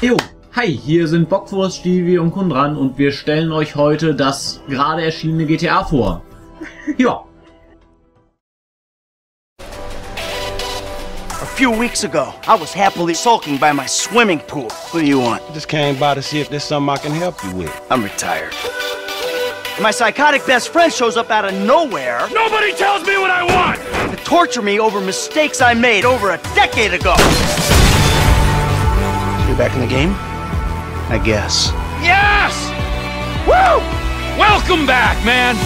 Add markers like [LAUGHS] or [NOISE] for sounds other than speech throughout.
Jo, hi, hier sind Bockwurst, Stevie und Kundran und wir stellen euch heute das gerade erschienene GTA vor. [LAUGHS] Ja, A few weeks ago, I was happily sulking by my swimming pool. What do you want? Just came by to see if there's something I can help you with. I'm retired. My psychotic best friend shows up out of nowhere Nobody tells me what I want! to torture me over mistakes I made over a decade ago. You back in the game? I guess. Yes! Woo! Welcome back, man!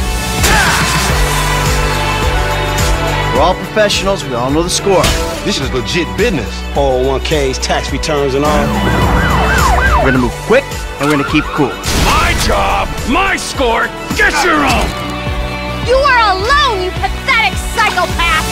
We're all professionals, we all know the score. This is legit business. 401ks, tax returns, and all. We're gonna move quick and we're gonna keep cool. My job, my score, get your own! You are alone, you pathetic psychopath!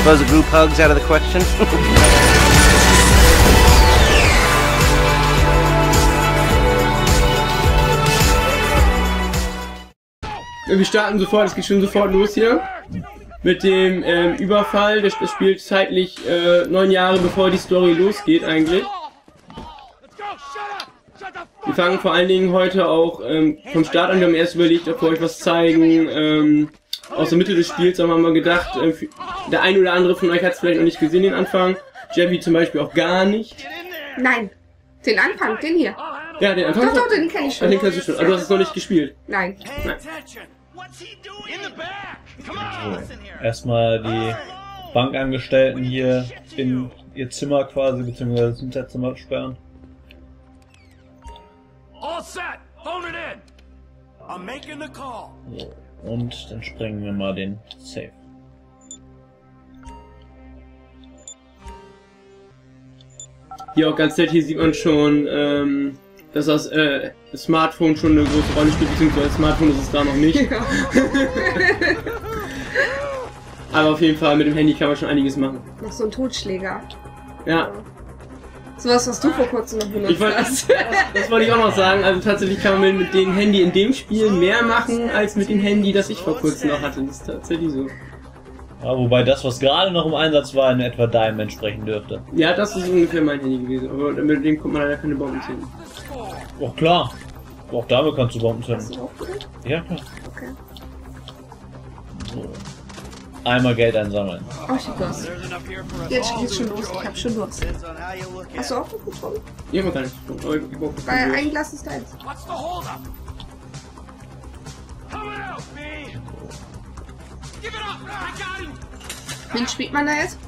Suppose a group hug's out of the question? [LAUGHS] Wir starten sofort, es geht schon sofort los hier. Mit dem ähm, Überfall. Das, das spielt zeitlich äh, neun Jahre bevor die Story losgeht eigentlich. Wir fangen vor allen Dingen heute auch ähm, vom Start an. Wir haben erst überlegt, ob wir euch was zeigen. Ähm, aus der Mitte des Spiels haben wir mal gedacht, für- der eine oder andere von euch hat es vielleicht noch nicht gesehen, den Anfang. Jeffy zum Beispiel auch gar nicht. Nein. Den Anfang, den hier. Ja, den Anfang. Doch, doch, den kenn ich schon. Ah, den kennst du schon. Also du hast es noch nicht gespielt. Nein. erstmal die Bankangestellten hier in ihr Zimmer quasi, beziehungsweise das Hinterzimmer sperren. All set! Phone it in! I'm making the call. So. Und dann sprengen wir mal den Safe. Hier auch ganz nett, hier sieht man schon, ähm, dass das äh, Smartphone schon eine große Rolle spielt, beziehungsweise das Smartphone ist es da noch nicht. [LAUGHS] Aber auf jeden Fall mit dem Handy kann man schon einiges machen. Noch so ein Totschläger. Ja, Sowas, was du vor kurzem noch benutzt ich wollte, das, hast. [LAUGHS] das wollte ich auch noch sagen. Also tatsächlich kann man mit dem Handy in dem Spiel mehr machen, als mit dem Handy, das ich vor kurzem noch hatte. Das ist tatsächlich so. Ja, wobei das, was gerade noch im Einsatz war, in etwa deinem entsprechen dürfte. Ja, das ist ungefähr mein Handy gewesen. Aber mit dem kommt man leider keine Bomben zählen. Auch klar. Auch damit kannst du Bomben zünden. Hast? Ja, klar. Okay. So. Einmal Geld einsammeln. Oh, ich hab Durst. Jetzt geht's schon los. Ich hab schon Durst. Hast du auch noch getrunken? Ich habe gar nicht Weil ein Glas ist deins. What's the holdup? Coming out, B! Give it up! I got him! Wen spielt man da jetzt?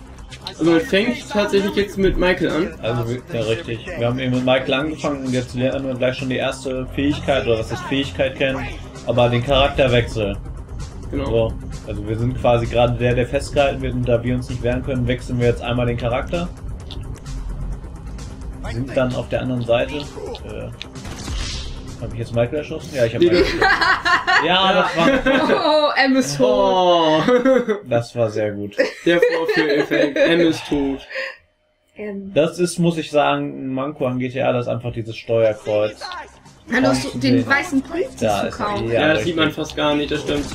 Also man fängt tatsächlich jetzt mit Michael an. Also, ja, richtig. Wir haben eben mit Michael angefangen und jetzt lernen wir gleich schon die erste Fähigkeit, oder was ist Fähigkeit kennen, aber den Charakterwechsel. Genau. So. Also, wir sind quasi gerade der, der festgehalten wird und da wir uns nicht wehren können, wechseln wir jetzt einmal den Charakter. Sind dann auf der anderen Seite. Äh, habe ich jetzt Michael erschossen? Ja, ich habe Michael erschossen. Ja, das war, Oh, M ist tot. Oh, das war sehr gut. der Vorführeffekt. M ist tot. Das ist, muss ich sagen, ein Manko an GTA, das ist einfach dieses Steuerkreuz. Hallo, hast du den weißen Punkt Da zu ist er. kaufen? Ja, Ja, das sieht man fast gar nicht, das stimmt.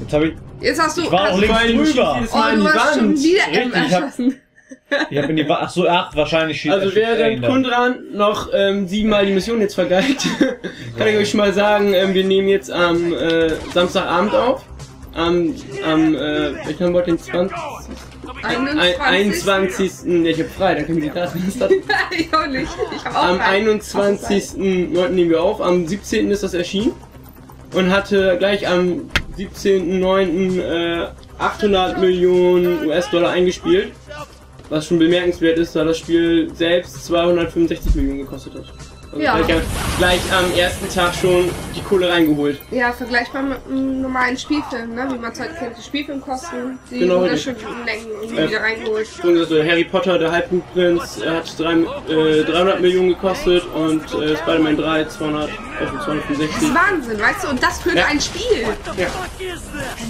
Jetzt habe ich, Jetzt hast du. Ich war auch hast, links drüber. oh, Mal in du die hast schon Wand. wieder M ich hab- erschossen. [LAUGHS] ich habe in die, ach so, ach, wahrscheinlich schießt Also während. Kundran noch ähm, siebenmal die Mission jetzt vergeigt, [LAUGHS] kann ich euch schon mal sagen, ähm, wir nehmen jetzt am äh, Samstagabend auf. Am, am äh, welchen haben wir heute den 20. 21. Ein, 21. Ja, ich hab frei, dann können wir die Daten. das ich auch nicht. Ich hab auch Am rein. 21.09. nehmen wir auf, am 17. ist das erschienen und hatte gleich am 17.09. Äh, 800 Millionen US-Dollar eingespielt. Was schon bemerkenswert ist, da das Spiel selbst 265 Millionen gekostet hat. Also Ja. gleich, am- gleich am ersten Tag schon die Kohle reingeholt. Ja, vergleichbar mit einem normalen Spielfilm, ne? Wie man es halt kennt. Die Spielfilmkosten, die Genau, unterschiedlichen Mengen irgendwie Äh, wieder reingeholt. So gesagt, so Harry Potter, der Halbblutprinz, hat drei, äh, 300 Millionen gekostet und äh, Spider-Man 3 200 Das 265. ist Wahnsinn, weißt du? Und das für Ja. ein Spiel. Ja.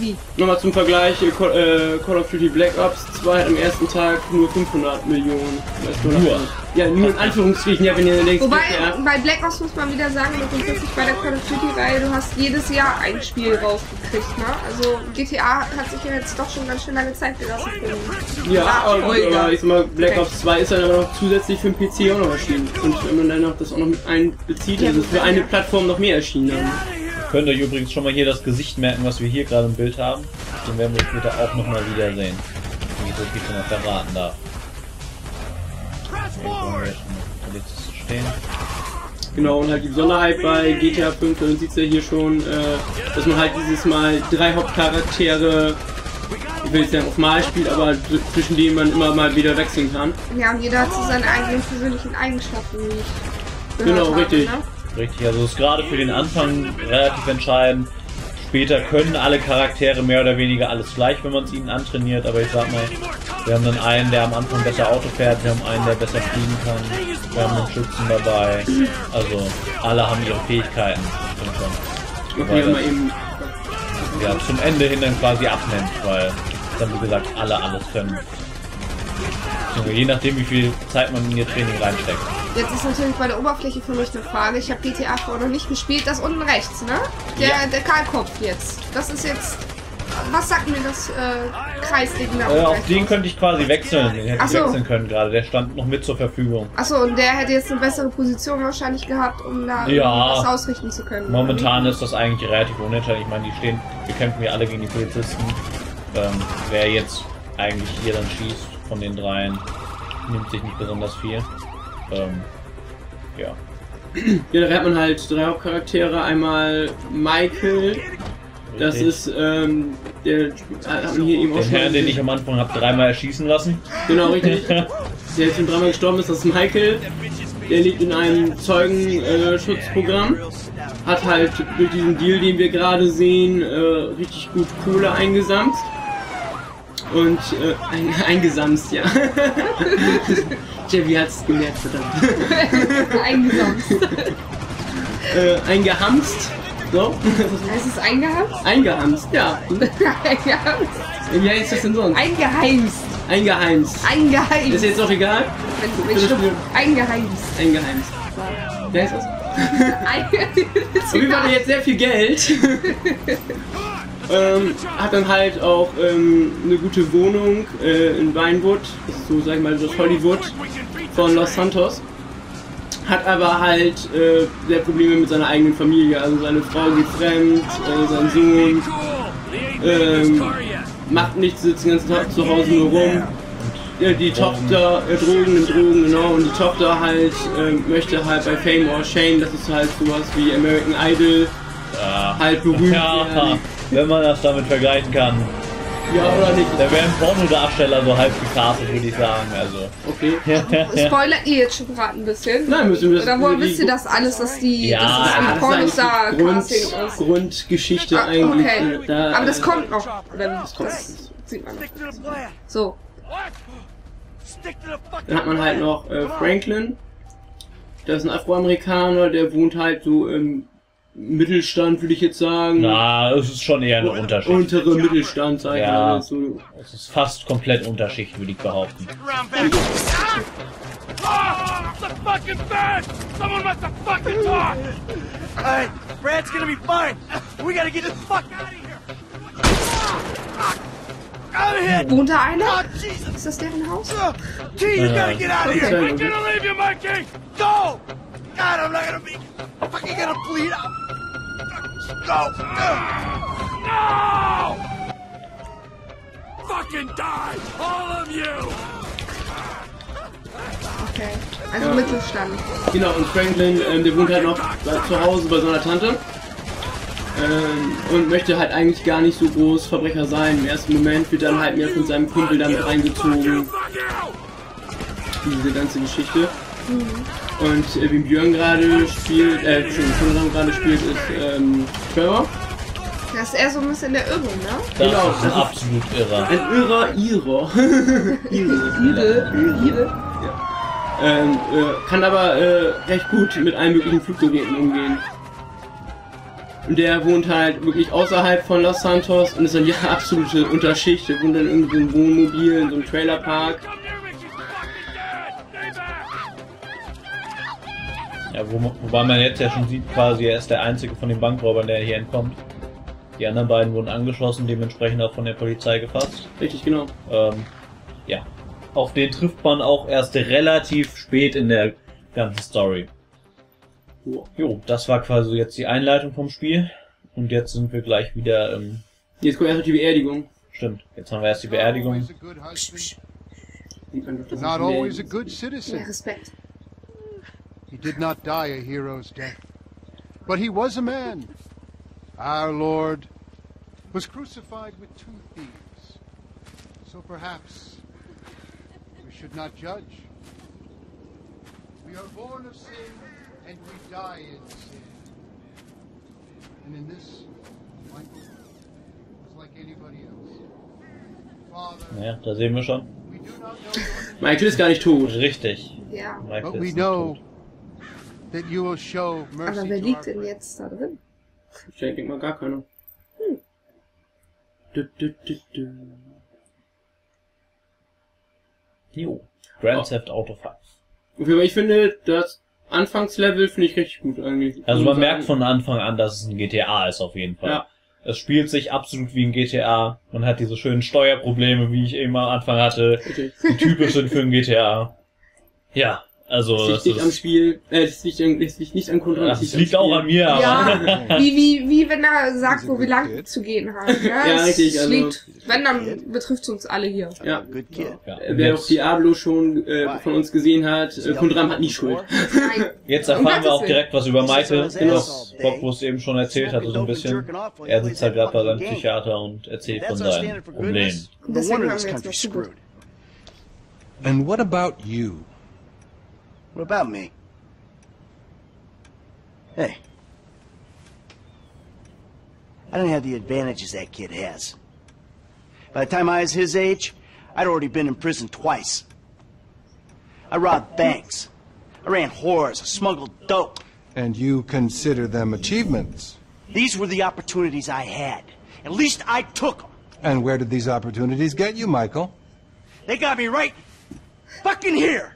Wie? Nochmal zum Vergleich, äh, Call, of Duty Black Ops 2 hat am ersten Tag nur 500 Millionen US-Dollar. Nur? Ja, nur in Anführungsstrichen, ja, wenn ihr denkst, Wobei, GTA. bei Black Ops muss man wieder sagen, und grundsätzlich bei der Call of Duty-Reihe, du hast jedes Jahr ein Spiel rausgekriegt, ne? Also GTA hat sich ja jetzt doch schon ganz schön lange Zeit gelassen. Ja, aber, aber ich sag mal, Black Okay. Ops 2 ist dann aber noch zusätzlich für den PC auch noch erschienen. Und wenn man dann noch das auch noch mit einbezieht, Ja, ist es gut, für eine ja. Plattform noch mehr erschienen. Könnt ihr euch übrigens schon mal hier das Gesicht merken, was wir hier gerade im Bild haben. Den werden wir später auch nochmal wiedersehen. Wenn ich so viel schon noch verraten darf. Mal stehen. Genau, und halt die Besonderheit bei GTA 5, dann sieht ja hier schon, äh, dass man halt dieses Mal drei Hauptcharaktere, ich will jetzt sagen auf Mal spielt, aber zw- zwischen denen man immer mal wieder wechseln kann. Ja, und jeder hat so seine eigenen persönlichen Eigenschaften, wie ich Genau, habe, richtig. Ne? Richtig, also ist gerade für den Anfang relativ entscheidend. Später können alle Charaktere mehr oder weniger alles gleich, wenn man es ihnen antrainiert, aber ich sag mal, wir haben dann einen, der am Anfang besser Auto fährt, wir haben einen, der besser fliegen kann, wir haben einen Schützen dabei, also alle haben ihre Fähigkeiten. Und mal das- ja, zum Ende hin dann quasi abnimmt, weil dann wie gesagt alle alles können. Je nachdem wie viel Zeit man in ihr Training reinsteckt. Jetzt ist natürlich bei der Oberfläche für mich eine Frage. Ich habe GTA vorher noch nicht gespielt. Das unten rechts, ne? Der, Ja. der Kahlkopf jetzt. Das ist jetzt. Was sagt mir das äh, Kreisding da Äh, auf den könnte ich quasi wechseln, den hätte Ach ich so. wechseln können gerade, der stand noch mit zur Verfügung. Achso, und der hätte jetzt eine bessere Position wahrscheinlich gehabt, um da Ja. was ausrichten zu können. Momentan ist das eigentlich relativ unentscheidend. Ich meine, die stehen, wir kämpfen ja alle gegen die Polizisten. Ähm, wer jetzt eigentlich hier dann schießt von den dreien, nimmt sich nicht besonders viel. Ähm, ja. Ja, da hat man halt drei Hauptcharaktere. Einmal Michael, das Richtig. ist, ähm, der hat man hier eben auch Den schon. Herrn, den ich am Anfang habe dreimal erschießen lassen. Genau, richtig. [LAUGHS] der jetzt schon dreimal gestorben ist, das ist Michael. Der lebt in einem Zeugenschutzprogramm. Hat halt durch diesen Deal, den wir gerade sehen, äh, richtig gut Kohle eingesamt. Und äh, ein, eingesamst, ja. [LAUGHS] Jeffy hat's gemerkt, verdammt. [LAUGHS] Eingesamst. äh, eingehamst. So. heißt es eingehamst? eingehamst, ja. eingehamst. Wie heißt das denn sonst? Eingeheimst. Eingeheimst. Eingeheimst. Ist jetzt auch egal? Wenn. Eingeheimst. Eingeheimst. Wer ist das? [LAUGHS] Fall hat er jetzt sehr viel Geld. Ähm, hat dann halt auch ähm, eine gute Wohnung äh, in Vinewood. So, sag ich mal, das Hollywood von Los Santos. Hat aber halt äh, sehr Probleme mit seiner eigenen Familie. Also seine Frau geht fremd, äh, sein Sohn ähm, macht nichts, sitzt den ganzen Tag zu Hause nur rum. Ja, die Tochter, äh, Drogen nimmt Drogen, genau, und die Tochter halt äh, möchte halt bei Fame or Shame, das ist halt sowas wie American Idol, halt berühmt Ja, werden. Wenn man das damit vergleichen kann. Ja, oder nicht? Da wären Pornodarsteller so halb gecastet, würde ich sagen. Also. Okay. [LAUGHS] Spoilert ihr jetzt schon gerade ein bisschen? Nein, müssen wir das Oder woher wisst ihr das alles, dass die Ja, dass das ja, das ist Pornostar-Casting eigentlich die ist? Grund, Grundgeschichte Ah, eigentlich. okay. äh, Da, Aber das äh, kommt noch. Oder wie? kommt Das sieht man noch. So. Stick to the fucking Dann hat man halt noch äh, Franklin. Das ist ein Afroamerikaner, der wohnt halt so im Mittelstand, würde ich jetzt sagen. Na, es ist schon eher ein Unterschied. Untere Mittelstand, sag ich Ja. mal. So. Es ist fast komplett Unterschicht, würde ich behaupten. ground back. It's a fucking bed! Someone must have fucking talk! Hey, Brad's gonna be fine. We gotta get the fuck out of here. Out of here! Wohnt da einer? Oh! Ist das deren Haus? T, you gotta get out of here! I'm gonna leave you, Mikey! Go! God, I'm not gonna be fucking gonna bleed out. Go! No! Fucking die! All of you! Okay. Also Mittelstand. Genau, und Franklin, ähm, der wohnt halt noch zu Hause bei seiner Tante. Ähm, und möchte halt eigentlich gar nicht so groß Verbrecher sein. Im ersten Moment wird dann halt mehr von seinem Kumpel damit reingezogen, diese ganze Geschichte. Und äh, wie Björn gerade spielt, äh, Entschuldigung, gerade spielt, ist ähm, Trevor. Das ist eher so ein bisschen der Irre, ne? Das Genau, ist das ist- absolut irre. Ein irrer Iro. [LAUGHS] Irre. Irre. ähm, äh, kann aber äh, recht gut mit allen möglichen Fluggeräten umgehen. Und der wohnt halt wirklich außerhalb von Los Santos und ist dann ja [LAUGHS] absolute Unterschicht. Der wohnt dann in so einem Wohnmobil, in so einem Trailerpark. Ja, wo, wobei man jetzt ja schon sieht, quasi, er ist der einzige von den Bankräubern, der hier entkommt. Die anderen beiden wurden angeschlossen, dementsprechend auch von der Polizei gefasst. Richtig, genau. Ähm, ja. Auf den trifft man auch erst relativ spät in der ganzen Story. Jo, das war quasi jetzt die Einleitung vom Spiel. Und jetzt sind wir gleich wieder im. Jetzt kommt erst die Beerdigung. Stimmt, jetzt haben wir erst die Beerdigung. Dass es not always a good Ja, citizen. Respekt. He did not die a hero's death, but he was a man. Our Lord was crucified with two thieves. So perhaps we should not judge. We are born of sin and we die in sin. And in this, Michael was like anybody else. Father, Ja, da sehen wir schon. we do not know your Michael ist gar nicht tot. Richtig. Ja. Michael But we nicht know Aber wer liegt denn jetzt da drin? Ich denke mal gar keiner. Du, du, du, du. Jo. Grand Oh. Theft Auto 5. Auf jeden Fall, ich finde, das Anfangslevel finde ich richtig gut eigentlich. Also man merkt von Anfang an, dass es ein GTA ist auf jeden Fall. Ja. Es spielt sich absolut wie ein GTA. Man hat diese schönen Steuerprobleme, wie ich eben am Anfang hatte, Richtig. die typisch sind für ein GTA. Ja, also Es es liegt nicht am Spiel, äh, es liegt, an- es liegt nicht an Control, das liegt auch an mir, aber Ja, wie, wie, wie wenn er sagt, wo wir lang zu gehen haben. Ja, Ja, es richtig, also- liegt, wenn, dann betrifft es uns alle hier. Ja. Good kid. ja. Äh, Wer auch Diablo schon äh, von uns gesehen hat, äh, Kundram hat nie Schuld. Nein. [LAUGHS] jetzt erfahren wir auch direkt was über Michael, Genau. was Bockwurst eben schon erzählt hatte, so ein bisschen. Er sitzt halt gerade bei seinem Psychiater und erzählt von seinen Problemen. Deswegen haben wir jetzt was. And what about you? What about me? Hey. I don't have the advantages that kid has. By the time I was his age, I'd already been in prison twice. I robbed banks. I ran whores. I smuggled dope. And you consider them achievements. These were the opportunities I had. At least I took them. And where did these opportunities get you, Michael? They got me right fucking here.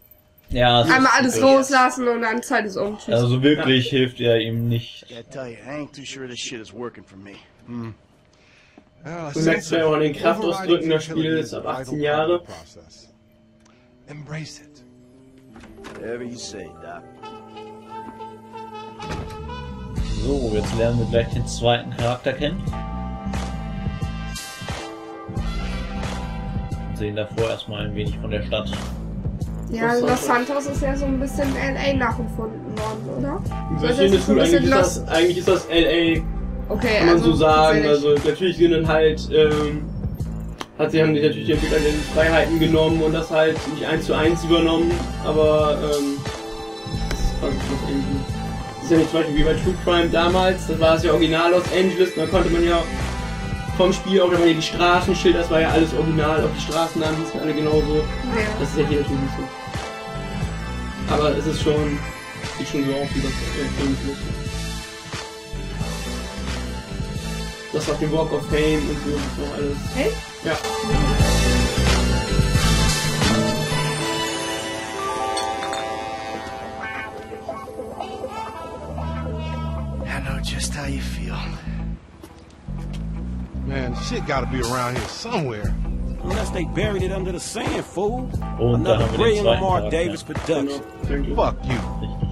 Ja, Einmal alles wirklich- loslassen und dann Zeit ist um. Tschüss. Also wirklich hilft er ihm nicht. A Du merkst ja auch an den Kraftausdrücken, das Spiel ist ab futility 18 is a vital Jahre. Embrace it. Whatever you say, Doc. So, jetzt lernen wir gleich den zweiten Charakter kennen. Und sehen davor erstmal ein wenig von der Stadt. Ja, Los Santos ist ja so ein bisschen LA nachempfunden worden, oder? Ich so ein gut. bisschen Eigentlich ist, Los... das, eigentlich ist das LA, Okay, kann man also... so sagen. Also natürlich sind dann halt, ähm, hat sie haben sich natürlich die Entwickler die Freiheiten genommen und das halt nicht eins zu eins übernommen, aber ähm, das ist Los Angeles. Das ist ja nicht zum Beispiel wie bei True Crime damals, das war es ja original Los Angeles, da konnte man ja vom Spiel auch, ja die Straßenschilder, das war ja alles original, auch die Straßennamen hießen alle genauso. Ja. Das ist ja hier natürlich nicht so. Aber es ist schon, sieht schon so aus wie das äh. Das auf dem Walk of Fame und so, das noch alles. Echt? Ja. Shit gotta be around here somewhere. Unless they buried it under the sand, fool. Und Another haben wir den and Lamar Davis production. Fuck you.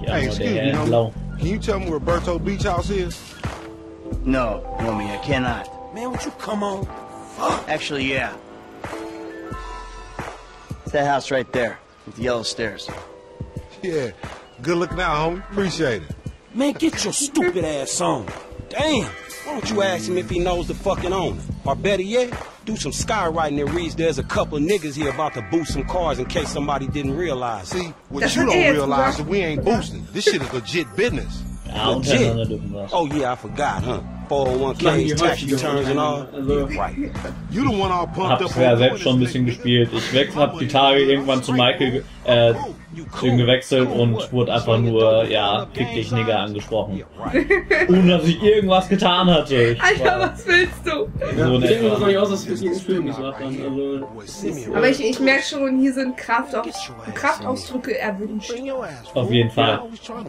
Hey, excuse me, Herr homie. Can you tell me where Berto Beach House is? No, homie, I cannot. Man, would you come on? Fuck. Actually, yeah. It's that house right there with the yellow stairs. Yeah. Good looking out, homie. Appreciate it. Man, get your stupid ass on. Damn, Why don't you ask him if he knows the fucking owner? Or better yet, do some skywriting that reads there's a couple of niggas here about to boost some cars in case somebody didn't realize. See, what That's you don't it is, realize is we ain't boosting. This shit is legit business. Ja, untereinander dürfen wir. Oh yeah, I forgot, huh? 401k, tax returns and all. Also, Right. You the one all pumped Hab's up ja selbst schon ein bisschen gespielt. Ich wechsel, hab die Tage irgendwann zu Michael äh, ihm gewechselt und wurde einfach nur, ja, fick dich Nigger angesprochen. [LAUGHS] Ohne dass ich irgendwas getan hatte. Ich Alter, was willst du? so ich denke das etwa. nicht aus, dass wir jeden Film gesagt haben. Also, Aber ich, ich merke schon, hier sind Kraftaus Kraftausdrücke erwünscht. Auf jeden Fall.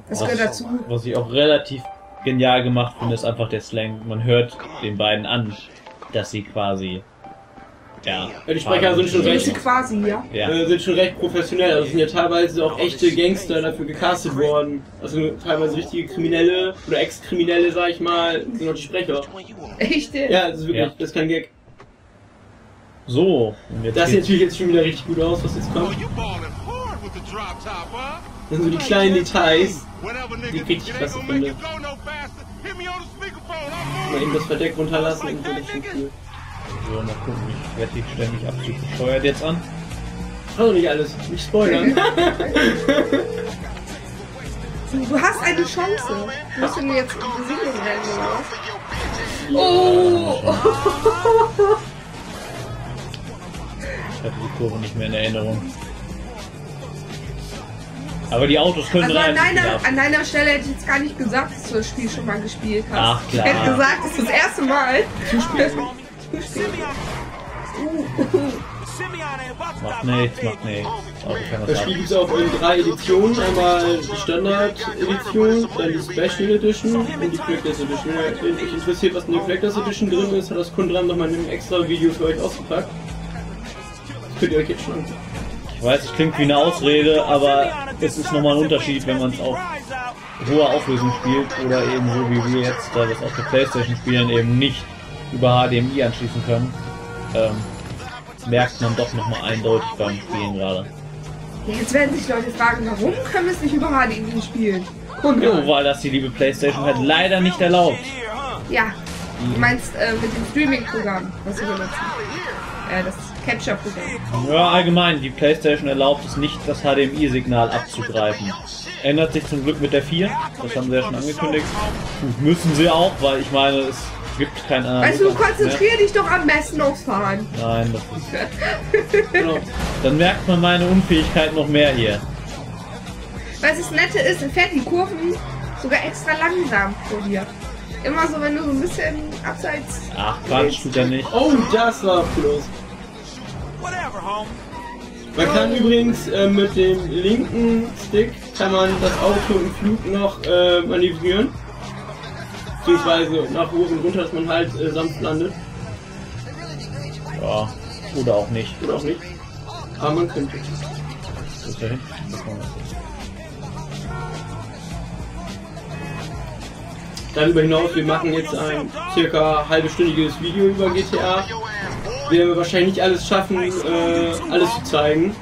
Das gehört dazu. Was ich auch relativ genial gemacht finde, ist einfach der Slang. Man hört den beiden an, dass sie quasi, ja. Die Sprecher sind schon recht, quasi, ja. Äh, sind schon recht professionell. Also sind ja teilweise auch echte Gangster dafür gecastet worden. Also teilweise richtige Kriminelle oder Ex-Kriminelle, sag ich mal, sind auch die Sprecher. Echt? Ja, das ist wirklich, Ja. das ist kein Gag. So, und jetzt Das sieht natürlich jetzt schon wieder richtig gut aus, was jetzt kommt. Huh? Das sind so die kleinen Details, die ich richtig klasse make finde. Mal eben das Verdeck runterlassen und so, das ist schon cool. So, mal gucken, ich werde hier ständig absolut bescheuert jetzt an. Also nicht alles, nicht spoilern. [LAUGHS] Du, hast eine Chance. Musst du nur jetzt in die Siedlung rennen oder was? Oh! Ich hatte die Kurve nicht mehr in Erinnerung. Aber die Autos können Also an deiner, an deiner Stelle hätte ich jetzt gar nicht gesagt, dass du das Spiel schon mal gespielt hast. Ach, klar. Ich hätte gesagt, es ist das erste Mal. Macht nichts, macht nichts. Das das. Spiel gibt es auch in drei Editionen. Einmal die Standard-Edition, dann die Special Edition und die Collectors Edition. Wenn euch interessiert, was in der Collectors Edition drin ist, hat das Kundram nochmal in einem extra Video für euch ausgepackt. Das könnt ihr euch jetzt schon angucken. Ich weiß, es klingt wie eine Ausrede, aber es ist nochmal ein Unterschied, wenn man es auf hoher Auflösung spielt oder eben so wie wir jetzt, da es auf der Playstation spielen, eben nicht über HDMI anschließen können. Ähm, merkt man doch nochmal eindeutig beim Spielen gerade. Ja, jetzt werden sich Leute fragen, warum können wir es nicht über HDMI spielen? Und Jo, weil das die liebe Playstation halt leider nicht erlaubt. ja, du meinst äh, mit dem Streaming-Programm, was wir benutzen. Äh, das Capture-Programm. Ja, allgemein, die Playstation erlaubt es nicht, das HDMI-Signal abzugreifen. Ändert sich zum Glück mit der 4, das haben sie ja schon angekündigt. Müssen sie auch, weil ich meine, es gibt keinen anderen. Weißt du, konzentrier dich doch am besten aufs Fahren. Nein, das ist. Genau. Dann merkt man meine Unfähigkeit noch mehr hier. Weißt du, das Nette ist, er fährt die Kurven sogar extra langsam vor dir. Immer so, wenn du so ein bisschen abseits. Ach, Quatsch, tut er nicht. Oh, das war los. Man kann übrigens äh, mit dem linken Stick kann man das Auto im Flug noch äh, manövrieren. Beziehungsweise nach oben runter, dass man halt äh, sanft landet. Ja, oder auch nicht. Oder auch nicht. Aber man könnte. Vorne. Darüber hinaus, wir machen jetzt ein circa halbstündiges Video über GTA. Wir werden wahrscheinlich nicht alles schaffen, äh, alles zu zeigen.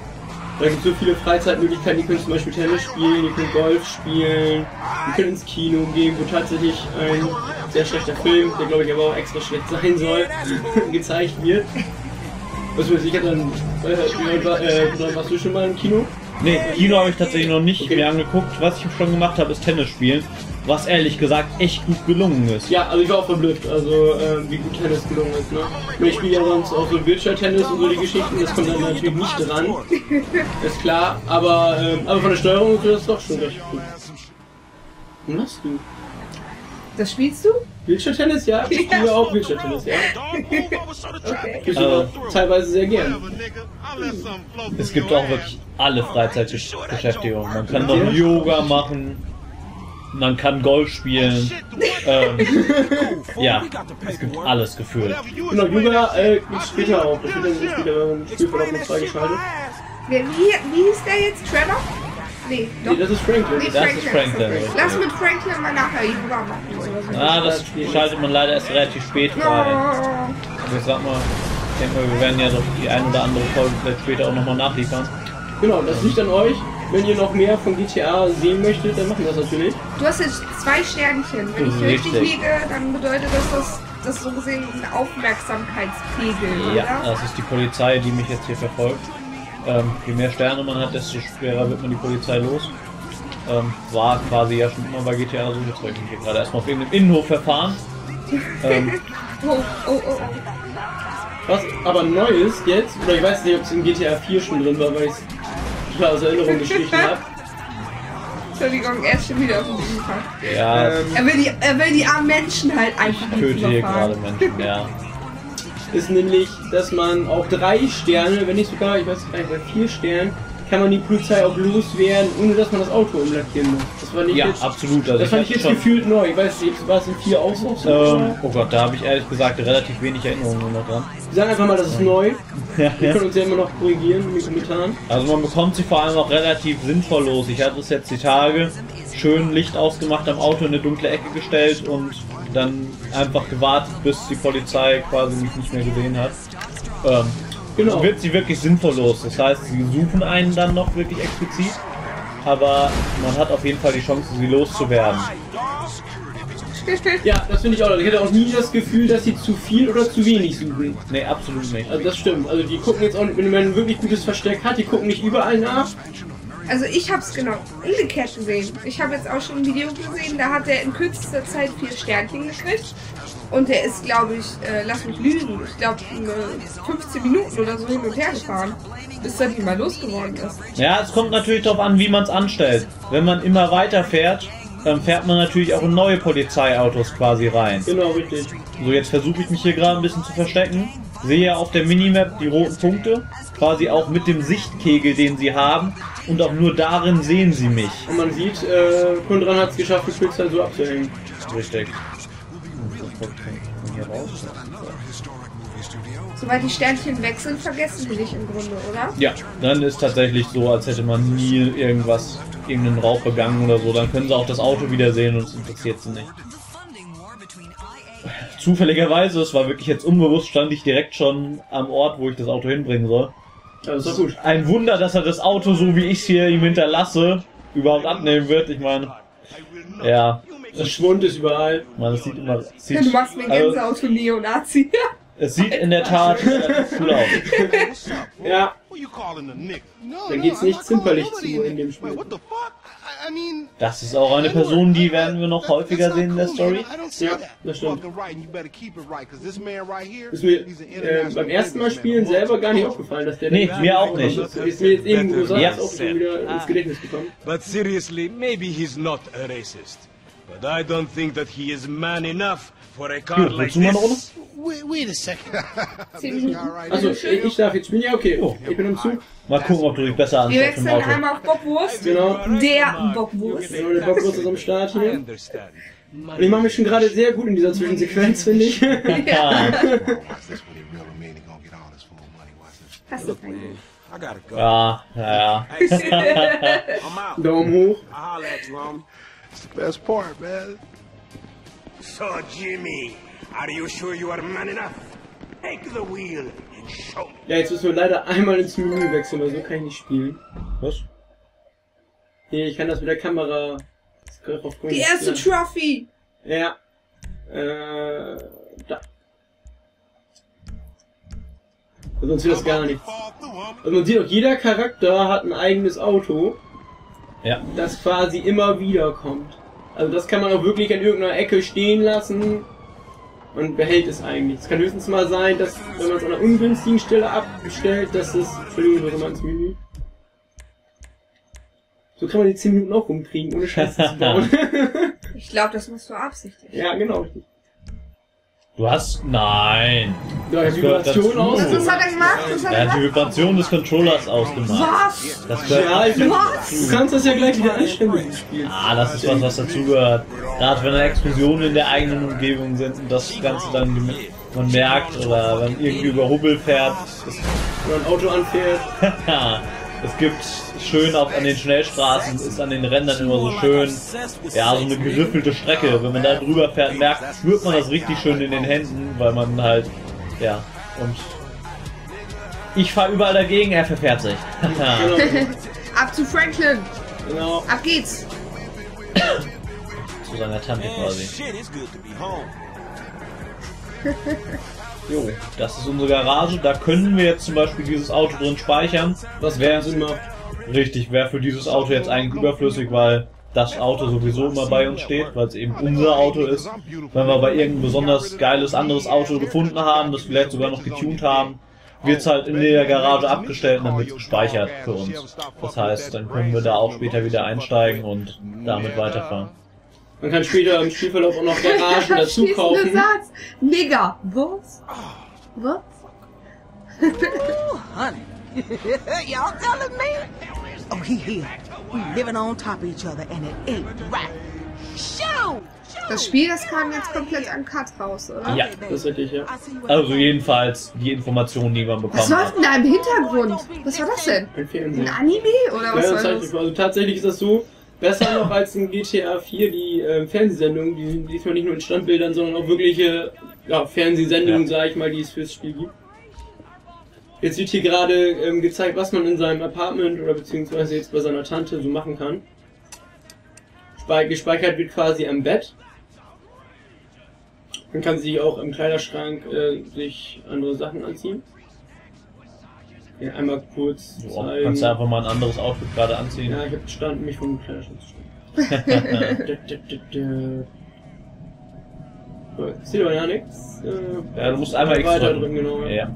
Da gibt es so viele Freizeitmöglichkeiten. Ihr könnt zum Beispiel Tennis spielen, ihr könnt Golf spielen, ihr könnt ins Kino gehen, wo tatsächlich ein sehr schlechter Film, der glaube ich aber auch extra schlecht sein soll, [LAUGHS] gezeigt wird. Was weiß ich, dann, äh, äh, dann warst du schon mal im Kino? Nee, Kino habe ich tatsächlich noch nicht Okay. mir angeguckt. Was ich schon gemacht habe, ist Tennis spielen. Was ehrlich gesagt echt gut gelungen ist. Ja, also ich war auch verblüfft, also äh, wie gut Tennis gelungen ist. Ne? Ich spiele ja sonst auch so Wildschirm-Tennis und so die Geschichten, das kommt dann natürlich nicht dran, [LAUGHS] ist klar, aber, ähm, aber von der Steuerung ist das doch schon recht gut. Was machst du? Das spielst du? Wildschirm-Tennis, ja? Ich spiele auch Wildschirm-Tennis, ja. Okay. [LAUGHS] Ich sogar teilweise sehr gern. Es gibt auch wirklich alle Freizeitbeschäftigungen. Man kann noch Yoga machen, man kann Golf spielen. [LAUGHS] Ähm, [LAUGHS] ja, es gibt alles gefühlt. Genau, Yoga äh, später auch. Das wird dann später beim Spielverlauf noch freigeschaltet. Wie, wie hieß der jetzt? Trevor? Nee, doch. Nee, das ist Franklin. Nee, Das ist Franklin. Lass mit Franklin mal nachher Yoga machen. Ah, das schaltet man leider erst relativ spät frei. Oh. Aber ich sag mal, ich denke mal, wir werden ja doch die ein oder andere Folge vielleicht später auch nochmal nachliefern. Genau, das liegt an euch. Wenn ihr noch mehr von GTA sehen möchtet, dann machen wir das natürlich. Du hast jetzt zwei Sternchen. Wenn ich richtig Richtig. liege, dann bedeutet das, dass das so gesehen ein Aufmerksamkeitspegel, Ja, oder? das ist die Polizei, die mich jetzt hier verfolgt. Ähm, je mehr Sterne man hat, desto schwerer wird man die Polizei los. Ähm, war quasi ja schon immer bei GTA so. Jetzt wollte ich mich hier gerade erstmal auf irgendeinem Innenhof verfahren. Ähm, [LAUGHS] Oh, oh, oh, oh. Was aber neu ist jetzt, oder ich weiß nicht, ob es in GTA 4 schon drin war, weil ich es total aus Erinnerung gestrichen [LAUGHS] habe. Entschuldigung, er ist schon wieder auf dem Ufer. ja, Ähm, Er will, die, er will die armen Menschen halt einfach ich töte hier gerade Menschen, ja. ist nämlich, dass man auch drei Sterne, wenn nicht sogar, ich weiß gar nicht, bei vier Sternen, kann man die Polizei auch loswerden, ohne dass man das Auto umlackieren muss. Das war nicht Ja, jetzt, absolut. Also das fand ich jetzt gefühlt neu. Ich weiß nicht, war es in vier auch so? Ähm, oh Gott, da habe ich ehrlich gesagt relativ wenig Erinnerungen noch dran. Wir sagen einfach mal, das ist neu. [LAUGHS] Ja, Wir ja. können uns ja immer noch korrigieren in den Kommentaren. Also man bekommt sie vor allem auch relativ sinnvoll los. Ich hatte es jetzt die Tage schön Licht ausgemacht am Auto in eine dunkle Ecke gestellt und dann einfach gewartet, bis die Polizei quasi mich nicht mehr gesehen hat. Ähm, Genau. Wird sie wirklich sinnvoll los. Das heißt, sie suchen einen dann noch wirklich explizit, aber man hat auf jeden Fall die Chance, sie loszuwerden. Ja, das finde ich auch. Ich hatte auch nie das Gefühl, dass sie zu viel oder zu wenig suchen. Nee, absolut nicht. Also das stimmt. Also die gucken jetzt auch, nicht- wenn man ein wirklich gutes Versteck hat, die gucken nicht überall nach. Also ich hab's genau umgekehrt gesehen. Ich habe jetzt auch schon ein Video gesehen, da hat er in kürzester Zeit vier Sternchen gekriegt. Und der ist, glaube ich, äh, lass mich lügen, ich glaube 15 Minuten oder so hin und her gefahren, bis er die mal losgeworden ist. Ja, es kommt natürlich darauf an, wie man es anstellt. Wenn man immer weiter fährt, dann fährt man natürlich auch in neue Polizeiautos quasi rein. Genau, richtig. So, jetzt versuche ich mich hier gerade ein bisschen zu verstecken. Sehe auf der Minimap die roten Punkte, quasi auch mit dem Sichtkegel, den sie haben. Und auch nur darin sehen sie mich. Und man sieht, äh, Kundran hat es geschafft, die Polizei so abzuhängen. Richtig. Soweit die Sternchen weg sind, vergessen die dich im Grunde, oder? Ja, dann ist tatsächlich so, als hätte man nie irgendwas, irgendeinen Raub begangen oder so. Dann können sie auch das Auto wieder sehen und es interessiert sie nicht. Zufälligerweise, es war wirklich jetzt unbewusst, stand ich direkt schon am Ort, wo ich das Auto hinbringen soll. Ja, das ist doch gut. Ein Wunder, dass er das Auto, so wie ich es hier ihm hinterlasse, überhaupt abnehmen wird. Ich meine, ja, Schwund ist überall. man, es sieht immer. es Ja, Sieht, du machst mir also, Gänseauto Neonazi. [LAUGHS] es sieht in der Tat [LAUGHS] [LAUGHS] cool aus. Ja, da geht's nicht zimperlich zu in dem Spiel. Das ist auch eine Person, die werden wir noch häufiger sehen in der Story. Ja, das stimmt. Ist mir äh, beim ersten Mal spielen selber gar nicht aufgefallen, dass der Nee, mir auch nicht. Das ist mir jetzt eben, sagst, Ja. auch schon wieder ins Gedächtnis gekommen. But seriously, maybe he's not a racist. But I don't think that he is man enough for a car Ja, like this. Wait, wait a second. [LAUGHS] Also, ich, darf jetzt spielen, ja okay. Oh. Ich bin im Zug. Mal gucken, ob du dich besser Wir anstellst im wechseln Auto. einmal auf Bockwurst. Genau. Der Bockwurst. Genau, der Bockwurst ist am Start hier. Und ich mache mich schon gerade sehr gut in dieser Zwischensequenz, finde ich. Ja. [LAUGHS] Hast du keinen. Ja, ja, [LAUGHS] out. Daumen hoch. It's the best part, man. So, Jimmy, are you sure you are man enough? Take the wheel and show me. Ja, jetzt müssen wir leider einmal ins Menü wechseln, weil so kann ich nicht spielen. Was? Nee, ich kann das mit der Kamera. Die erste ja. Trophy. Ja. Äh, da. Also sonst wird das gar nichts. Also man sieht auch, jeder Charakter hat ein eigenes Auto, Ja. das quasi immer wieder kommt. Also das kann man auch wirklich an irgendeiner Ecke stehen lassen und behält es eigentlich. Es kann höchstens mal sein, dass, wenn man es an einer ungünstigen Stelle abstellt, dass es... Entschuldigung, warte mal ins Menü. So kann man die 10 Minuten auch rumkriegen, ohne Scheiße zu bauen. [LAUGHS] [LAUGHS] Ich glaube, das machst du absichtlich. ja, genau. Du hast. Nein. Ja, Das gehört Vibration dazu. aus. Was hat er gemacht? Hat Er hat die? Vibration des Controllers ausgemacht. Was? Das gehört Ja, ich Was? du kannst das ja gleich wieder einstellen, du. Ah, das ist was, was dazugehört. Gerade wenn da Explosionen in der eigenen Umgebung sind und das Ganze dann man merkt oder wenn irgendwie über Hubbel fährt. Oder ein Auto anfährt. [LAUGHS] Es, gibt schön auch an den Schnellstraßen, ist an den Rändern immer so schön, ja, so eine geriffelte Strecke. Wenn man da drüber fährt, merkt, spürt man das richtig schön in den Händen, weil man halt, ja, und ich fahre überall dagegen, er verfährt sich. [LAUGHS] Ab zu Franklin. Genau. Ab geht's. Zu seiner Tante quasi. [LAUGHS] Jo, das ist unsere Garage. Da können wir jetzt zum Beispiel dieses Auto drin speichern. Was wäre macht. Richtig, wäre für dieses Auto jetzt eigentlich überflüssig, weil das Auto sowieso immer bei uns steht, weil es eben unser Auto ist. Wenn wir aber irgendein besonders geiles anderes Auto gefunden haben, das vielleicht sogar noch getuned haben, wird es halt in der Garage abgestellt und dann wird gespeichert für uns. Das heißt, dann können wir da auch später wieder einsteigen und damit weiterfahren. Man kann später im Spielverlauf auch noch Garagen [LAUGHS] dazu kaufen. Satz. Nigger. Was? Was? honey. [LAUGHS] Y'all telling me? Oh, he here. We living on top of each other and it ain't right. Shoot! Das Spiel, das kam jetzt komplett an Cut raus, oder? Ja, Das ist richtig, ja. also jedenfalls die Informationen, die man Was bekommen läuft hat. denn da im Hintergrund? Was war das denn? Ein Anime oder was Ja, war das das? also tatsächlich ist das so, besser noch als in GTA 4 die äh, Fernsehsendungen, die sind diesmal nicht nur in Standbildern, sondern auch wirkliche ja, Fernsehsendungen, Ja. sag ich mal, die es fürs Spiel gibt. Jetzt wird hier gerade ähm, gezeigt, was man in seinem Apartment oder beziehungsweise jetzt bei seiner Tante so machen kann. Spe gespeichert wird quasi am Bett. Man kann sich auch im Kleiderschrank äh, sich andere Sachen anziehen. Ja, einmal kurz Ja, zeigen. kannst du einfach mal ein anderes Outfit gerade anziehen. Ja, ich habe gestanden, mich vom Kleiderschrank zu stellen. [LAUGHS] [LAUGHS] Jetzt sieht aber ja nichts. Äh, Ja, du musst einmal X weiter drücken. genau. Ja.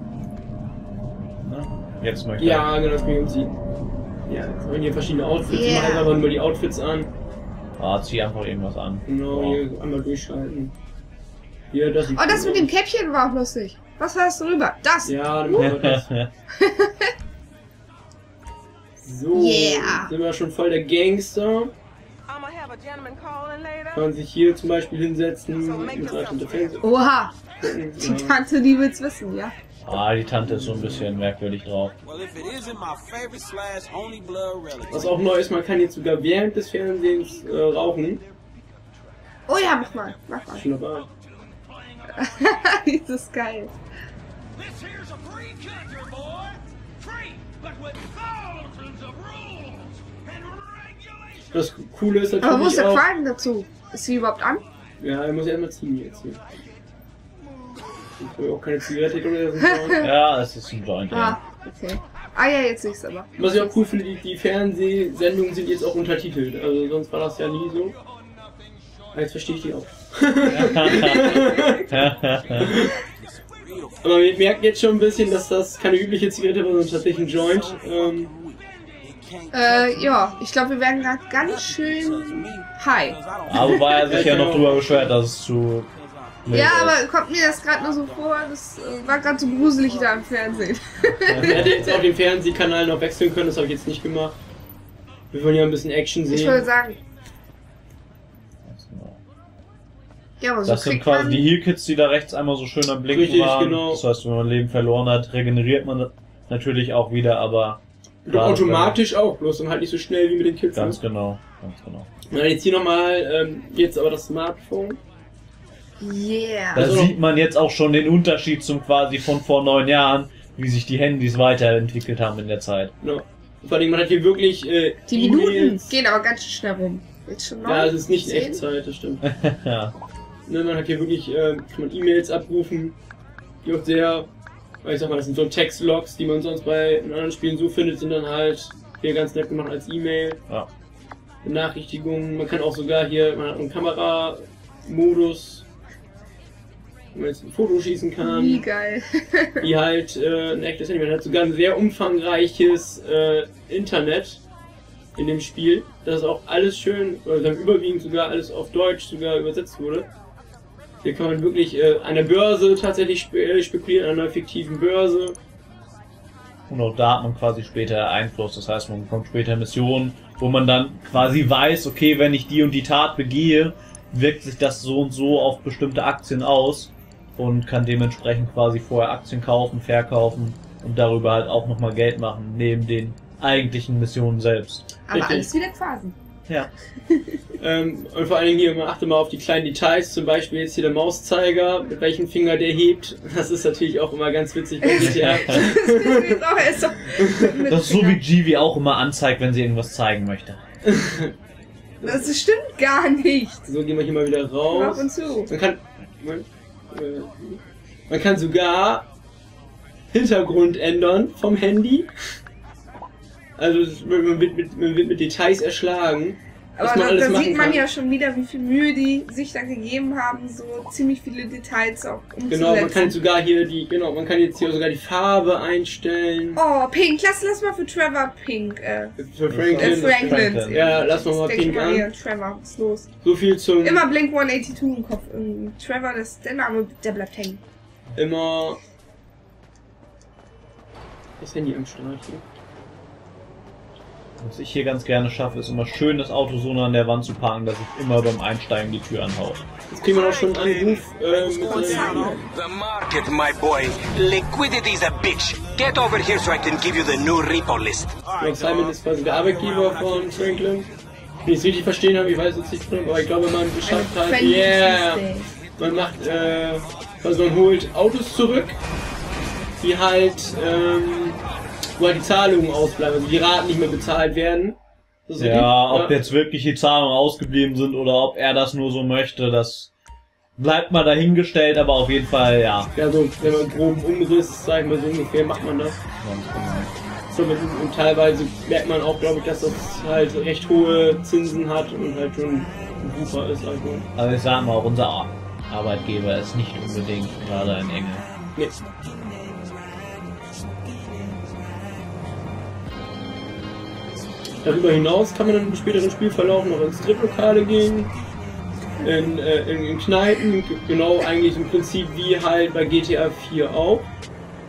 Na, Jetzt ich. Ja, genau, das bin ich umziehen. Ja, jetzt haben wir hier verschiedene Outfits. Yeah. Machen einfach nur die Outfits an. Ah, zieh einfach irgendwas an. Genau, Ja. hier einmal durchschalten. Hier, das Oh, das cool mit dem. Käppchen war auch lustig. Was hast du rüber? Das! Ja, dann machen wir das. [LAUGHS] So, Yeah. sind wir schon voll der Gangster. I'ma have a gentleman calling later. Kann man sich hier zum Beispiel hinsetzen, Oha! Die. Tante, die will's wissen, ja? Ah, die Tante ist so ein bisschen merkwürdig drauf. Well, if it isn't my favorite slash only blood relative. Was auch neu ist, man kann jetzt sogar während des Fernsehens äh, rauchen. Oh ja, mach mal, mach mal. Schon dabei. [LAUGHS] das ist geil. This here's a free country, boy. Free, but with thousands Das Coole ist Aber wo ist natürlich der. Crime dazu? Ist sie überhaupt an? Ja, er muss erstmal ziehen jetzt hier. Ich will auch keine Zigarette oder so. [LAUGHS] Ja, es ist ein Joint, Ah, ja. okay. Ah ja, jetzt sehe ich's aber. Was ich auch cool finde, die, die Fernsehsendungen sind jetzt auch untertitelt. Also sonst war das ja nie so. Ah, Jetzt verstehe ich die auch. [LAUGHS] Aber man merkt jetzt schon ein bisschen, dass das keine übliche Zigarette war, sondern tatsächlich ein Joint. Ähm, Äh, ja, ich glaube, wir werden gerade ganz schön high. Aber wobei er sich ja noch drüber beschwert, dass es zu. Ja, aber kommt mir das gerade nur so vor, das äh, war gerade so gruselig da im Fernsehen. [LAUGHS] wir hätten jetzt auch den Fernsehkanal noch wechseln können, das habe ich jetzt nicht gemacht. Wir wollen ja ein bisschen Action Ich sehen. würde sagen, ja, aber so Das sind quasi die Heal-Kits, die da rechts einmal so schön am Blinken Richtig, waren. genau. Das heißt, wenn man Leben verloren hat, regeneriert man natürlich auch wieder, aber. Und gerade automatisch auch, bloß dann halt nicht so schnell wie mit den Kids. Ganz ne? genau, ganz genau. Ja, jetzt hier nochmal, ähm, jetzt aber das Smartphone. Yeah. Da Also- sieht man jetzt auch schon den Unterschied zum quasi von vor neun Jahren, wie sich die Handys weiterentwickelt haben in der Zeit. Genau. Vor allem, man hat hier wirklich äh, Die Minuten gehen aber ganz schön schnell rum. Jetzt schon Ja, es ist nicht in Zehn? Echtzeit, das stimmt. [LAUGHS] ja. Ne, man hat hier wirklich, äh, kann man E-Mails abrufen, die auch sehr, ich sag mal, das sind so Textlogs, die man sonst bei anderen Spielen so findet, sind dann halt hier ganz nett gemacht als E-Mail. Ja. Benachrichtigungen, man kann auch sogar hier, man hat einen Kameramodus, wo man jetzt ein Foto schießen kann. Wie geil. [LAUGHS] wie halt äh, ein echtes Handy. Man hat sogar ein sehr umfangreiches äh, Internet in dem Spiel, das auch alles schön, oder dann überwiegend sogar alles auf Deutsch sogar übersetzt wurde. Hier kann man wirklich äh, an der Börse tatsächlich spe äh, spekulieren, an einer fiktiven Börse. Und auch da hat man quasi später Einfluss. Das heißt, man bekommt später Missionen, wo man dann quasi weiß, okay, wenn ich die und die Tat begehe, wirkt sich das so und so auf bestimmte Aktien aus und kann dementsprechend quasi vorher Aktien kaufen, verkaufen und darüber halt auch nochmal Geld machen, neben den eigentlichen Missionen selbst. Aber Richtig. alles wieder Phasen. Ja. Ähm, und vor allen Dingen hier, man achte mal auf die kleinen Details, zum Beispiel jetzt hier der Mauszeiger, mit welchem Finger der hebt. Das ist natürlich auch immer ganz witzig bei [LAUGHS] GTA. [LAUGHS] Das ist so wie Givi auch immer anzeigt, wenn sie irgendwas zeigen möchte. [LAUGHS] Das stimmt gar nicht. So, gehen wir hier mal wieder Ab raus. und zu. Man kann, man, äh, man kann sogar Hintergrund ändern vom Handy. Also es wird- man wird, mit, man wird mit Details erschlagen. Aber man da, da sieht man kann. ja schon wieder, wie viel Mühe die sich da gegeben haben, so ziemlich viele Details auch umzusetzen. Genau, man kann sogar hier die, genau, man kann jetzt hier sogar die Farbe einstellen. Oh, Pink, lass, lass mal für Trevor Pink. Äh, Für Franklin. äh, Franklin. Franklin. Ja, lass mal mal Pink mal hier, an. Trevor, was ist los? So viel zum Immer Blink 182 im Kopf. irgendwie. Trevor, das ist der Name, der bleibt hängen. immer das Handy am Start hier. Was ich hier ganz gerne schaffe, ist immer schön das Auto so nah an der Wand zu parken, dass ich immer beim Einsteigen die Tür anhaue. Jetzt kriegen wir noch schon einen Anruf äh, mit seinem The market, my boy. Liquidity is a bitch. Get over here so I can give you the new repo list. Simon ist quasi der Arbeitgeber von Franklin. Wenn ich es richtig verstehen habe, ich weiß jetzt nicht drin, aber ich glaube, man beschreibt halt, Friendly yeah, man macht, äh, also man holt Autos zurück, die halt, ähm, wo halt die Zahlungen ausbleiben, also die Raten nicht mehr bezahlt werden. Ist Ja, ob jetzt wirklich die Zahlungen ausgeblieben sind oder ob er das nur so möchte, das bleibt mal dahingestellt, aber auf jeden Fall, ja. Ja, so, wenn man groben Umriss, sagen wir so ungefähr, macht man das. So, mit, und teilweise merkt man auch, glaube ich, dass das halt recht hohe Zinsen hat und halt schon ein Wucher ist. Also, Aber ich sag mal, auch unser Arbeitgeber ist nicht unbedingt gerade ein Engel. nee. Darüber hinaus kann man dann im späteren Spielverlauf noch ins Striplokale gehen, in, äh, in, in Kneipen, genau eigentlich im Prinzip wie halt bei GTA 4 auch.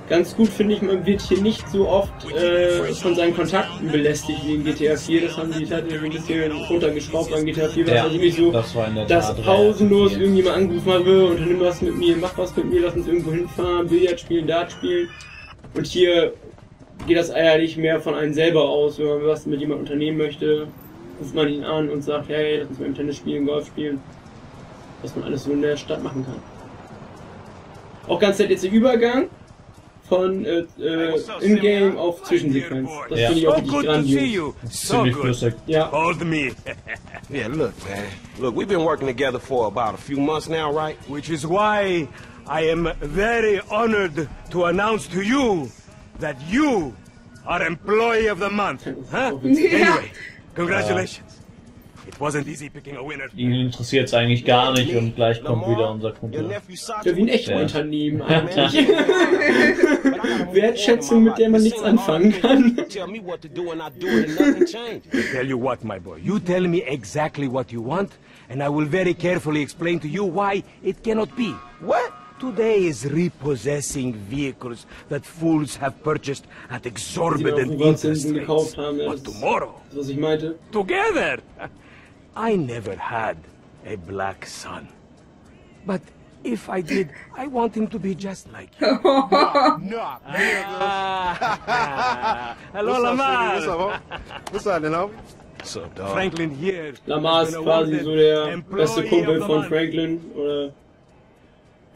Ganz gut finde ich, man wird hier nicht so oft äh, von seinen Kontakten belästigt wie in GTA 4. Das haben die tatsächlich ein bisschen runtergeschraubt beim GTA 4. war Ja, es nicht so, das war dass pausenlos viel. irgendjemand angerufen hat, "Äh, unternimm was mit mir, mach was mit mir, lass uns irgendwo hinfahren, Billard spielen, Dart spielen. Und hier geht das eigentlich mehr von einem selber aus, wenn man was mit jemandem unternehmen möchte, ruft man ihn an und sagt, hey, lass uns mal im Tennis spielen, Golf spielen. Was man alles so in der Stadt machen kann. Auch ganz nett jetzt der Übergang von äh, äh, In-Game auf Zwischensequenz. Das Ja. finde ich auch So to see grandios. you. So Ziemlich good. flüssig. Ja, Hold me. [LAUGHS] Yeah, look, man. Look, we've been working together for about a few months now, right? Which is why I am very honored to announce to you that you are Employee of the Month. Huh? [LAUGHS] Anyway, congratulations. It wasn't easy picking a winner. Ihn interessiert es eigentlich gar nicht und gleich kommt Lamar, wieder unser Your Kumpel. ja wie ein echter Ja. Unternehmen [LAUGHS] eigentlich. Wertschätzung, [LAUGHS] Wertschätzung, mit der man nichts anfangen kann. Tell me what to do and I do it and nothing changes. Tell you what, my boy. You tell me exactly what you want, and I will very carefully explain to you why it cannot be. What? Today is repossessing vehicles that fools have purchased at exorbitant auf interest Privatzinsen rates. gekauft haben. Ja, das But tomorrow, das, was ich meinte. together, I never had a black son. But if I did, I want him to be just like you. [LAUGHS] Nah, [LAUGHS] [LAUGHS] Hello, What's Lamar. What's up, homie? What's up, then. What's up, dog? Franklin here. Lamar has ist been quasi so der beste Kumpel von Franklin. Oder.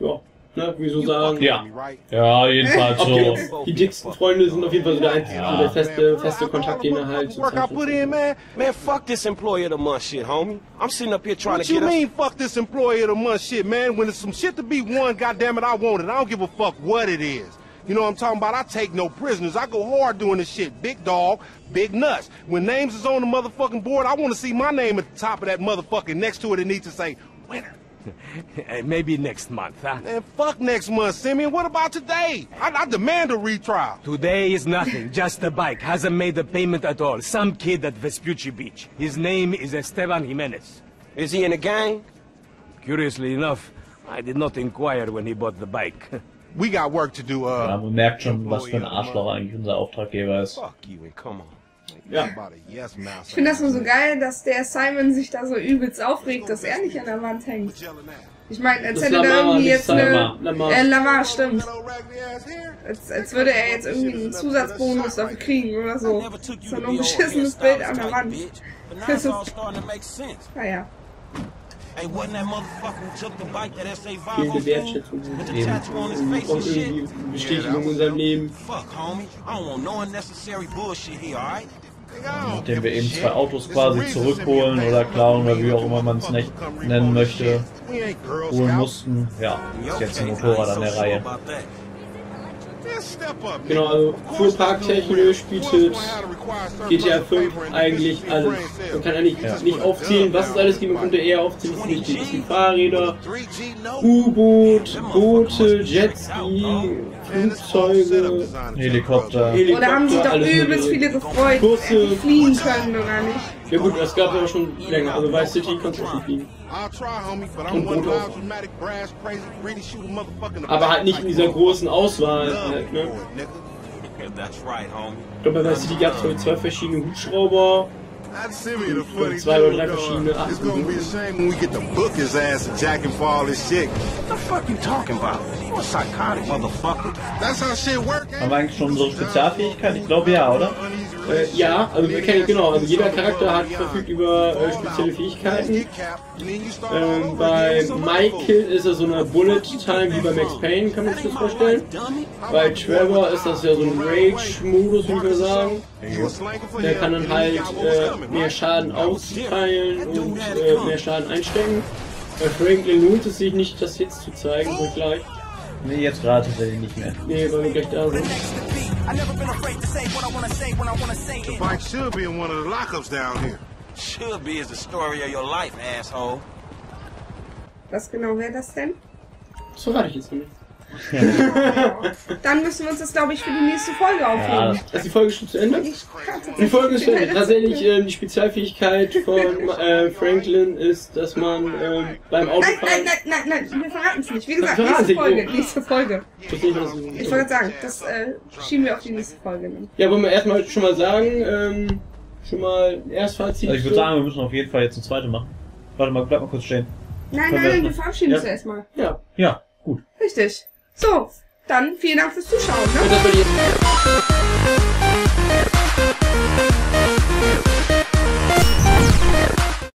Ja, ne, wie so sagen. Ja. Right? Ja, jedenfalls Ob so. die, die dicksten Freunde sind auf jeden Fall so der einzige, so der feste, feste Kontakt, den er halt Work I put in, man. Man, fuck this employee of the month shit, homie. I'm sitting up here trying What to you get us. mean, fuck this employee of the month shit, man? When there's some shit to be won, goddamn it, I want it. I don't give a fuck what it is. You know what I'm talking about? I take no prisoners. I go hard doing this shit. Big dog, big nuts. When names is on the motherfucking board, I want to see my name at the top of that motherfucking next to it. It needs to say winner. [LAUGHS] Maybe next month, huh? Man, fuck next month, Simeon. What about today? I, I demand a retrial. Today is nothing, just a bike. Hasn't made a payment at all. Some kid at Vespucci Beach. His name is Esteban Jimenez. Is he in the gang? Curiously enough, I did not inquire when he bought the bike. We got work to do, Ja, uh. man merkt schon, was für ein Arschloch eigentlich unser Auftraggeber ist. Fuck you and come on. Ja. Ich finde das nur so geil, dass der Simon sich da so übelst aufregt, dass er nicht an der Wand hängt. Ich meine, als hätte da irgendwie jetzt eine. Lamar. Lamar. Äh, Lamar, stimmt. Als, als würde er jetzt irgendwie einen Zusatzbonus dafür kriegen oder so. Das ist doch nur ein beschissenes Bild an der Wand. Das ist. Naja. Hey, wasn't that motherfucker who took the bike that SA5 Fehlende Wertschätzung With the eben. tattoo on his Und face auch and shit? irgendwie Bestätigung in unserem Leben. Fuck, homie. I don't want no unnecessary bullshit here, alright? Nachdem wir eben zwei Autos quasi zurückholen oder klauen oder wie auch immer man es nennen möchte, holen mussten. Ja, ist jetzt ein Motorrad an der Reihe. Genau, also fuhrparktechnisch bietet GTA 5 eigentlich alles. Man kann eigentlich Ja. nicht aufzählen, was es alles gibt. Man könnte eher aufzählen, es gibt es gibt Fahrräder, U-Boot, Boote, Jetski, Flugzeuge, Helikopter. Oder haben sich doch alles übelst viele gefreut, Busse. sie fliegen können, oder nicht? Ja gut, das gab es aber schon länger. Also Vice City kannst du auch schon fliegen. I'll try, homie, but Und I'm one Boot auch. loud, dramatic, brass, crazy, greedy, shoot a motherfucker in the Aber halt nicht in dieser großen Auswahl. Halt, ne? Yeah, that's right, homie. Ich glaube, bei Vice City gab es glaube zwei verschiedene Hubschrauber. Funny Zwei oder drei verschiedene It's gonna be a Arten. shame when we get to book his ass and jack him for all this shit. What the fuck you talking about? You a psychotic motherfucker. That's how shit work, Haben wir eigentlich schon unsere Spezialfähigkeit? Ich glaube ja, oder? Äh, ja, also wir kennen genau, also jeder Charakter hat verfügt über äh, spezielle Fähigkeiten. Ähm, bei Michael ist er so eine Bullet Time wie bei Max Payne, kann man sich das vorstellen. Bei Trevor ist das ja so ein Rage-Modus, würde ich mal sagen. Der kann dann halt äh, mehr Schaden austeilen und äh, mehr Schaden einstecken. Bei Franklin lohnt es sich nicht, das jetzt zu zeigen, gleich. Nee, jetzt gerade tatsächlich nicht mehr. Nee, weil wir gleich da sind. The bike should be in one of the lockups down here. Should be is the story of your life, asshole. Was genau wäre das denn? Das verrate ich jetzt noch nicht. [LAUGHS] Dann müssen wir uns das, glaube ich, für die nächste Folge Ja, aufnehmen. ist die Folge schon zu Ende? Die Folge ist zu Ende. Tatsächlich, ähm, die Spezialfähigkeit von äh, Franklin ist, dass man ähm, beim Nein, Autofahren... nein, nein, nein, nein, wir verraten es nicht. Wie gesagt, nächste Folge, nächste Folge. Ich wollte sagen, das äh, schieben wir auf die nächste Folge. Dann. Ja, wollen wir erstmal schon mal sagen, ähm, schon mal Erstfazit. Also ich würde sagen, wir müssen auf jeden Fall jetzt eine zweite machen. Warte mal, bleib mal kurz stehen. Nein, Können nein, wir verabschieden Ja. uns erstmal. Ja. Ja, gut. Richtig. So, dann vielen Dank fürs Zuschauen. Ne?